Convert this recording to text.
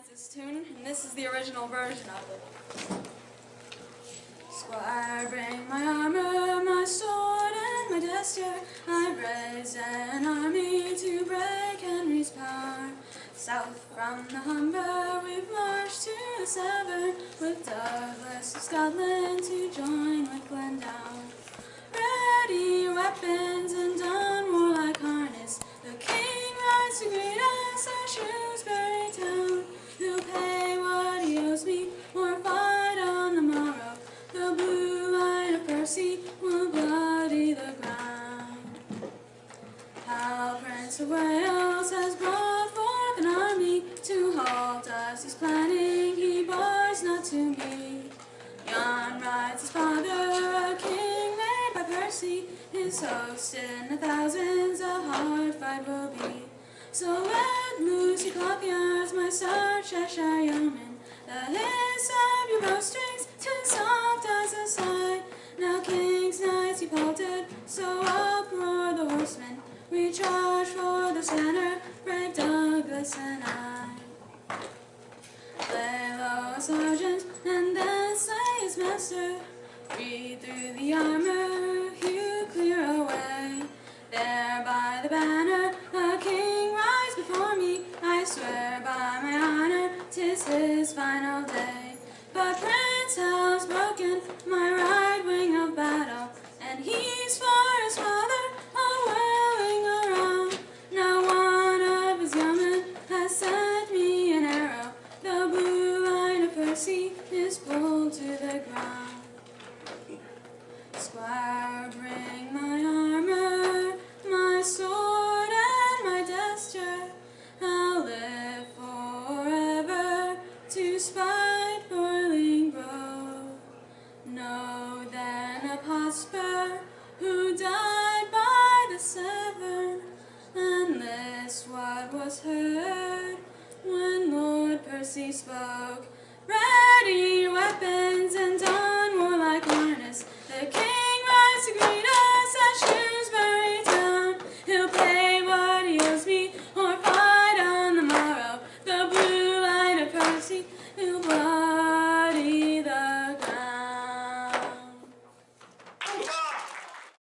recognize this tune, and this is the original version of it. Squire, bring my armor, my sword, and my destrier. I raise an army to break Henry's power. South from the Humber, we've marched to the Severn, with Douglas of Scotland to join with Glendower. Ready weapons and done Prince Wales has brought forth an army to halt us. He's planning, he bars not to me. Yon rides his father, a king made by Percy. His host in the thousands, a hard fight will be. So let your clothyards, my star Cheshire yeomen. The center, brave Douglas and I. Lay low sergeant, and then slay his master. Read through the armor, hew clear away. There by the banner, a king rides before me. I swear by my honor, tis his final day. But Prince has broken my right wing of battle, and he's to spite Bolingbroke. Know then of Hotspur, who died by the Severn, and this what was heard when Lord Percy spoke.